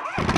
you